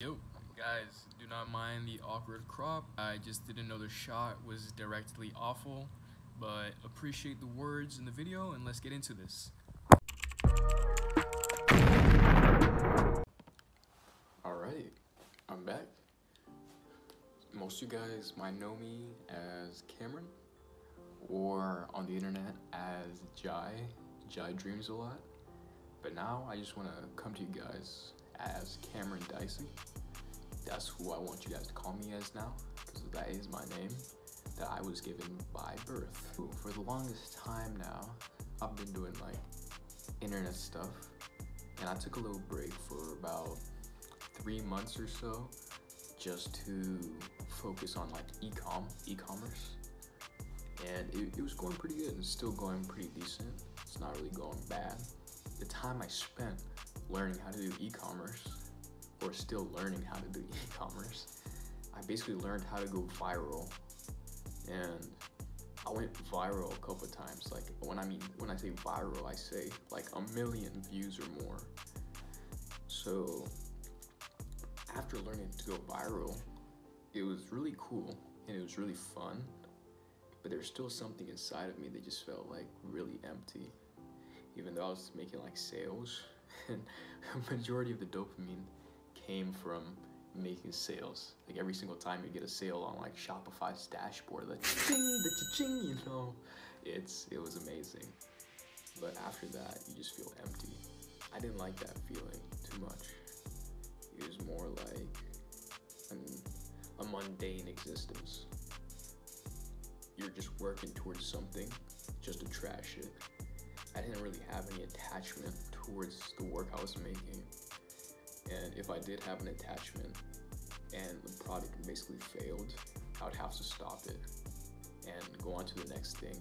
Yo, guys, do not mind the awkward crop. I just didn't know the shot was directly awful, but appreciate the words in the video and let's get into this. Alright, I'm back. Most of you guys might know me as Cameron, or on the internet as Jai. Jai dreams a lot. But now I just want to come to you guys as Cameron Dicey. That's who I want you guys to call me as now, because that is my name that I was given by birth. For the longest time now, I've been doing like internet stuff, and I took a little break for about three months or so just to focus on like e-com, e-commerce. And it, it was going pretty good and still going pretty decent. It's not really going bad. The time I spent learning how to do e-commerce or still learning how to do e-commerce, I basically learned how to go viral. And I went viral a couple of times. Like when I mean when I say viral, I say like a million views or more. So after learning to go viral, it was really cool and it was really fun. But there's still something inside of me that just felt like really empty. Even though I was making like sales, and a majority of the dopamine came from making sales. Like every single time you get a sale on like Shopify's dashboard, the ching, the ching, you know, it's it was amazing. But after that, you just feel empty. I didn't like that feeling too much. It was more like an, a mundane existence. You're just working towards something just to trash it. I didn't really have any attachment towards the work I was making. And if I did have an attachment and the product basically failed, I would have to stop it and go on to the next thing,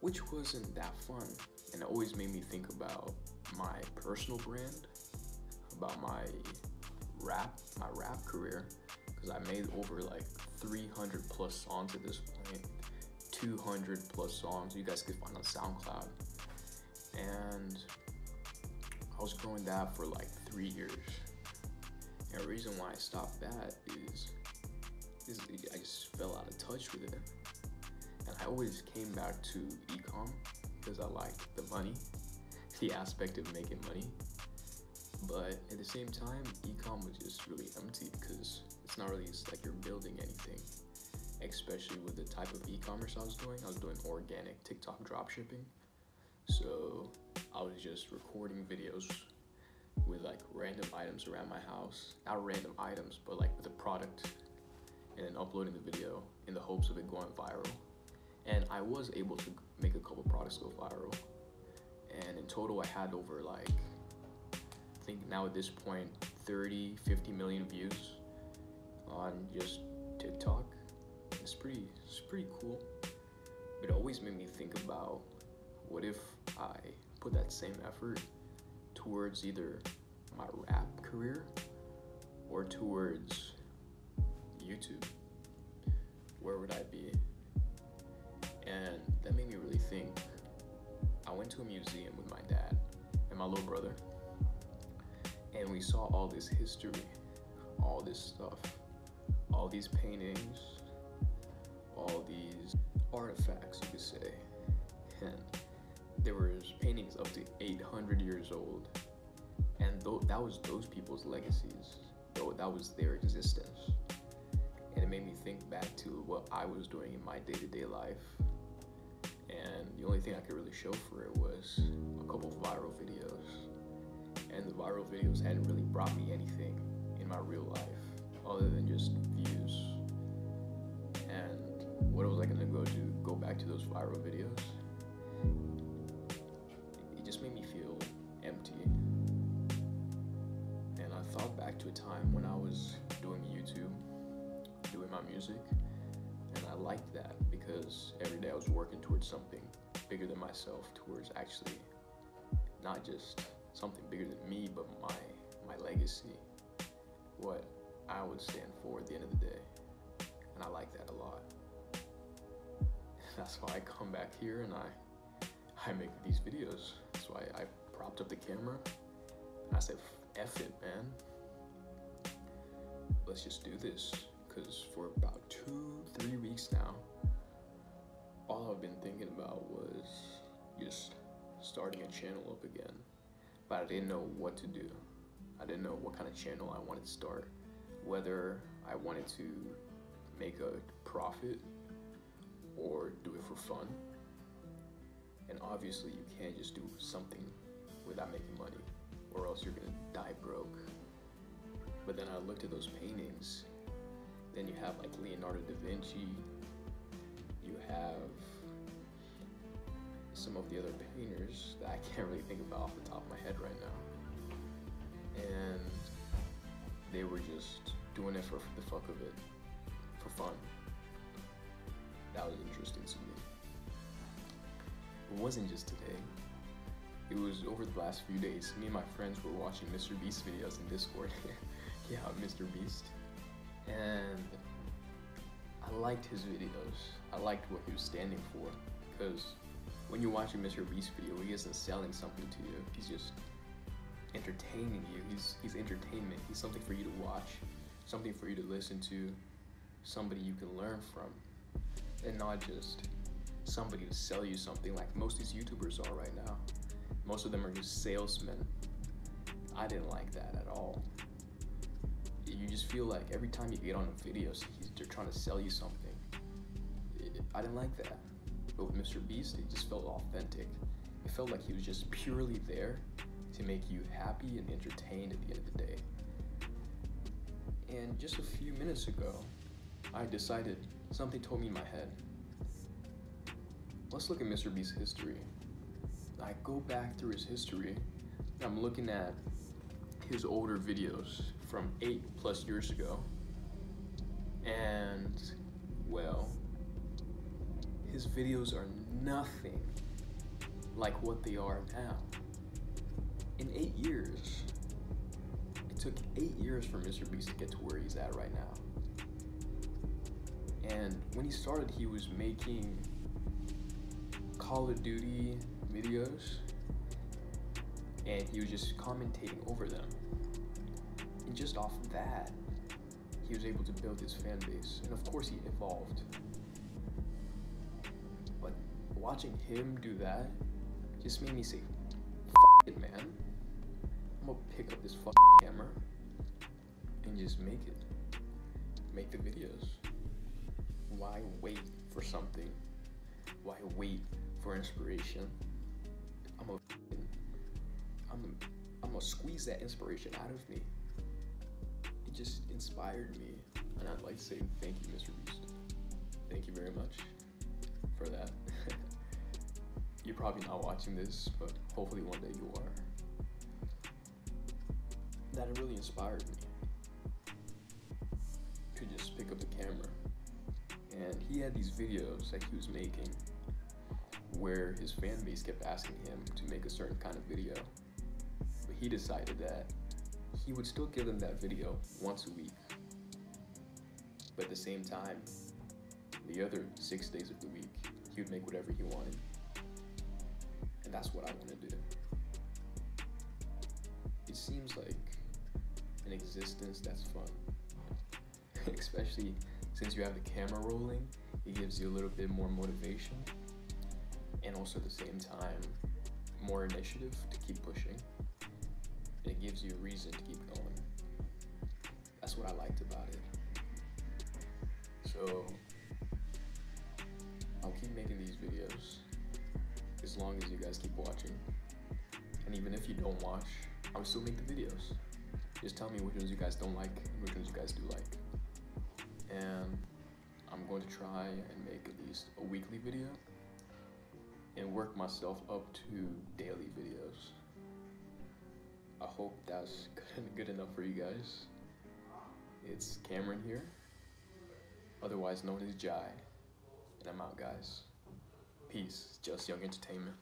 which wasn't that fun. And it always made me think about my personal brand, about my rap, my rap career, because I made over like 300 plus songs at this point, 200 plus songs you guys could find on SoundCloud. Was growing that for like three years. And the reason why I stopped that is, is I just fell out of touch with it. And I always came back to ecom because I liked the money, the aspect of making money. But at the same time, ecom was just really empty because it's not really like you're building anything. Especially with the type of e-commerce I was doing. I was doing organic TikTok dropshipping. So I was just recording videos with like random items around my house. Not random items, but like with a product and then uploading the video in the hopes of it going viral. And I was able to make a couple products go viral. And in total, I had over like, I think now at this point, 30, 50 million views on just TikTok. It's pretty, it's pretty cool. It always made me think about what if I put that same effort towards either my rap career or towards YouTube? Where would I be? And that made me really think. I went to a museum with my dad and my little brother, and we saw all this history, all this stuff, all these paintings, all these artifacts, you could say. And there was paintings up to 800 years old, and th- that was those people's legacies. Though that was their existence, and it made me think back to what I was doing in my day-to-day life. And the only thing I could really show for it was a couple viral videos, and the viral videos hadn't really brought me anything in my real life other than just views. And what was I gonna go do? Go back to those viral videos? Feel empty. And I thought back to a time when I was doing YouTube, doing my music, and I liked that because every day I was working towards something bigger than myself, towards actually not just something bigger than me, but my my legacy, what I would stand for at the end of the day. And I like that a lot. That's why I come back here and I I make these videos. That's why I propped up the camera and I said, F it, man. let's just do this. Because for about two, three weeks now, all I've been thinking about was just starting a channel up again. But I didn't know what to do. I didn't know what kind of channel I wanted to start. Whether I wanted to make a profit or do it for fun. And obviously, you can't just do something without making money, or else you're gonna die broke. But then I looked at those paintings. Then you have like Leonardo da Vinci. You have some of the other painters that I can't really think about off the top of my head right now. And they were just doing it for the fuck of it, for fun. That was interesting to me. It wasn't just today. It was over the last few days. Me and my friends were watching Mr. Beast videos in Discord. yeah, Mr. Beast. And I liked his videos. I liked what he was standing for because when you're watching Mr. Beast video, he isn't selling something to you. He's just entertaining you. He's he's entertainment. He's something for you to watch, something for you to listen to, somebody you can learn from, and not just somebody to sell you something like most of these YouTubers are right now. Most of them are just salesmen. I didn't like that at all. You just feel like every time you get on a video, they're trying to sell you something. I didn't like that. But with Mr. Beast, it just felt authentic. It felt like he was just purely there to make you happy and entertained at the end of the day. And just a few minutes ago, I decided something told me in my head. Let's look at Mr. Beast's history. I go back through his history. I'm looking at his older videos from eight plus years ago. And, well, his videos are nothing like what they are now. In eight years, it took eight years for Mr. Beast to get to where he's at right now. And when he started, he was making Call of Duty videos and he was just commentating over them. And just off of that, he was able to build his fan base. And of course, he evolved. But watching him do that just made me say, it, man. I'm gonna pick up this camera and just make it. Make the videos. Why wait for something? Why wait for inspiration? I'm gonna, I'm I'm squeeze that inspiration out of me. It just inspired me, and I'd like to say thank you, Mr. Beast. Thank you very much for that. You're probably not watching this, but hopefully one day you are. That really inspired me to just pick up the camera. And he had these videos that he was making where his fan base kept asking him to make a certain kind of video. But he decided that he would still give them that video once a week. But at the same time, the other six days of the week, he would make whatever he wanted. And that's what I want to do. It seems like an existence that's fun. Especially since you have the camera rolling, it gives you a little bit more motivation and also at the same time more initiative to keep pushing. And it gives you a reason to keep going. That's what I liked about it. So I'll keep making these videos as long as you guys keep watching. And even if you don't watch, I'll still make the videos. Just tell me which ones you guys don't like and which ones you guys do like. And I'm going to try and make at least a weekly video and work myself up to daily videos. I hope that's good enough for you guys. It's Cameron here, otherwise known as Jai, and I'm out, guys. Peace, Just Young Entertainment.